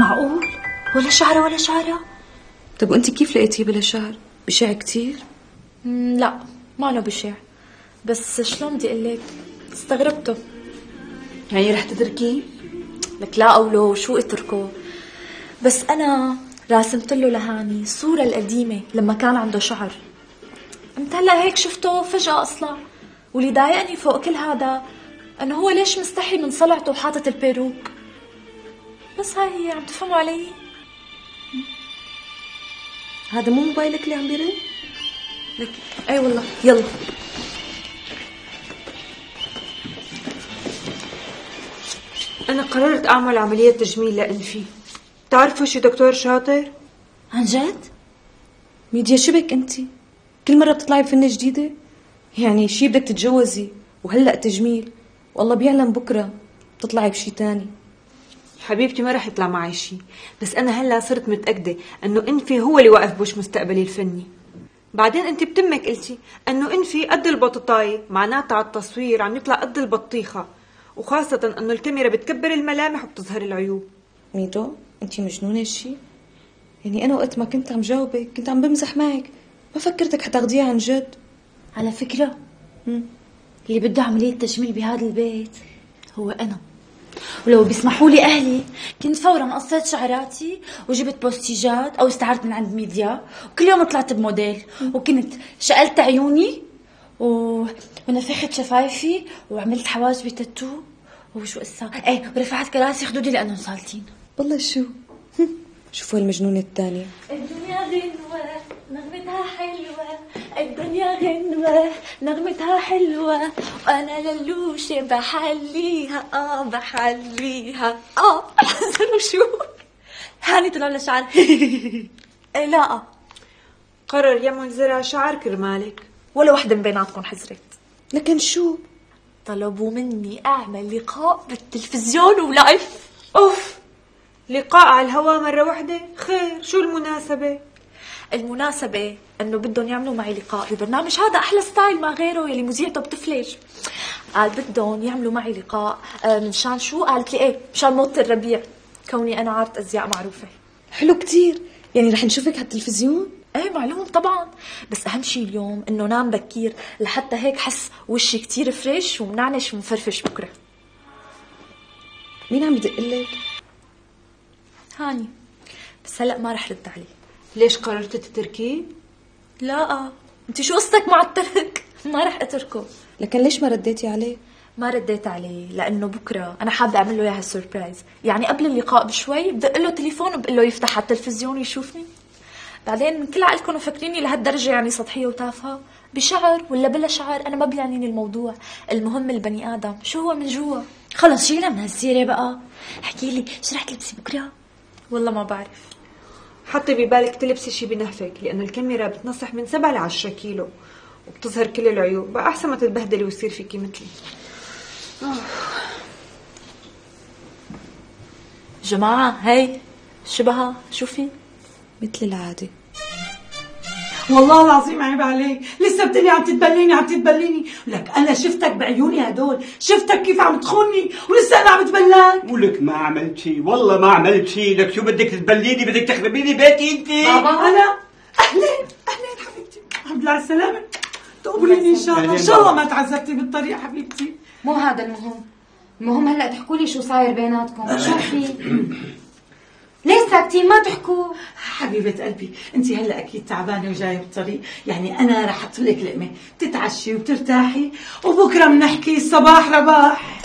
معقول؟ ولا شعره ولا شعرة؟ طب وأنت كيف لقيتيه بلا شعر؟ بشع كتير؟ لا ما له بشع. بس شلون بدي أقول لك؟ استغربته. يعني رح تتركيه؟ لك لا قولوا شو اتركه؟ بس أنا راسمت له لهاني الصورة القديمة لما كان عنده شعر. قمت هلأ هيك شفته فجأة أصلا. واللي ضايقني فوق كل هذا إنه هو ليش مستحي من صلعته وحاطط ال perruque؟ بس هاي هي عم تفهموا علي. هذا مو موبايلك اللي عم بيرن؟ لك. أي والله. يلا. أنا قررت أعمل عملية تجميل لأنفي بتعرفوا شي دكتور شاطر؟ عن جد؟ ميديا شبك أنت؟ كل مرة بتطلعي بفنة جديدة؟ يعني شي بدك تتجوزي وهلأ تجميل؟ والله بيعلم بكرة بتطلعي بشي تاني. حبيبتي ما رح يطلع معي شي. بس أنا هلأ صرت متأكدة إنه أنفي هو اللي واقف بوش مستقبلي الفني. بعدين أنت بتمك قلتي إنه أنفي قد البطاطاية معناتها على التصوير عم يطلع قد البطيخة وخاصة إنه الكاميرا بتكبر الملامح وبتظهر العيوب. ميدو انت مجنونة شي يعني أنا وقت ما كنت عم جاوبك كنت عم بمزح معك. ما فكرتك حتاخديها عن جد. على فكرة اللي بده عملية تجميل بهذا البيت هو أنا. ولو بيسمحوا لي أهلي. كنت فورا قصيت شعراتي وجبت بوستيجات أو استعرت من عند ميديا. وكل يوم طلعت بموديل. وكنت شقلت عيوني و... ونفخت شفايفي وعملت حواجبي تاتو. وشو قصة؟ إيه ورفعت كراسي خدودي لأنهم سالتين. والله شو؟ شوفوا المجنونة الثانية. الدنيا غنوة نغمتها حلوة. الدنيا غنوة نغمتها حلوة. وأنا للوشة بحليها آه بحليها. آه شو؟ هاني طلع له شعر. إيه لا. قرر يعمل زرع شعر كرمالك ولا وحدة من بيناتكم حزرت. لكن شو؟ طلبوا مني أعمل لقاء بالتلفزيون و live. أوف! لقاء على الهواء مرة واحدة خير شو المناسبة؟ المناسبة إنه بدهم يعملوا معي لقاء البرنامج هذا أحلى ستايل ما غيره يلي مذيعته بتفلج قال بدهم يعملوا معي لقاء. منشان شو؟ قالت لي إيه مشان موضة الربيع. كوني أنا عارضة أزياء معروفة. حلو كتير. يعني رح نشوفك على التلفزيون إيه معلوم طبعا. بس أهم شيء اليوم إنه نام بكير. لحتى هيك حس وشي كتير فريش ومنعنش ومفرفش بكرة. مين عم يدق لك؟ هاني. بس هلأ ما رح رد عليه. ليش قررت تتركيه؟ لا انت شو قصتك مع الترك ما رح اتركه. لكن ليش ما رديتي عليه؟ ما رديت عليه لأنه بكرة أنا حابة أعمل له إياها سربرايز يعني قبل اللقاء بشوي بدق له تليفون وبقول له يفتح على التلفزيون ويشوفني بعدين من كل عقلكم مفكريني لهالدرجة يعني سطحية وتافهة. بشعر ولا بلا شعر أنا ما بيعنيني الموضوع. المهم البني آدم شو هو من جوا؟ خلص شيلنا من هالسيرة بقى. احكي لي شو رح تلبسي بكرة؟ والله ما بعرف. حطي ببالك تلبسي شي بنهفك لأنه الكاميرا بتنصح من 7 ل 10 كيلو وبتظهر كل العيوب. بقى أحسن ما تتبهدلي ويصير فيكي مثلي. جماعة هي شبهها شوفي. مثل العادة. والله العظيم عيب عليك. لسه بتقلي عم تتبليني عم تتبليني. لك أنا شفتك بعيوني هدول. شفتك كيف عم تخوني. ولسه أنا عم تبلاك ولك ما عملت شيء والله ما عملت شيء لك شو بدك تبليني بدك تخربيني بيتي انت. بابا أنا أهلين أهلين حبيبتي. الحمد لله على السلامه تقبليني إن شاء الله. إن شاء الله ما تعذبتي بالطريق حبيبتي. مو هذا المهم. المهم هلأ تحكوا لي شو صاير بيناتكم. شو في؟ ليش ساكتين؟ ما تحكوا. حبيبة قلبي انت هلا أكيد تعبانة وجاية بالطريق يعني أنا رح أحط لك لقمة. تتعشي وترتاحي وبكرة بنحكي صباح رباح.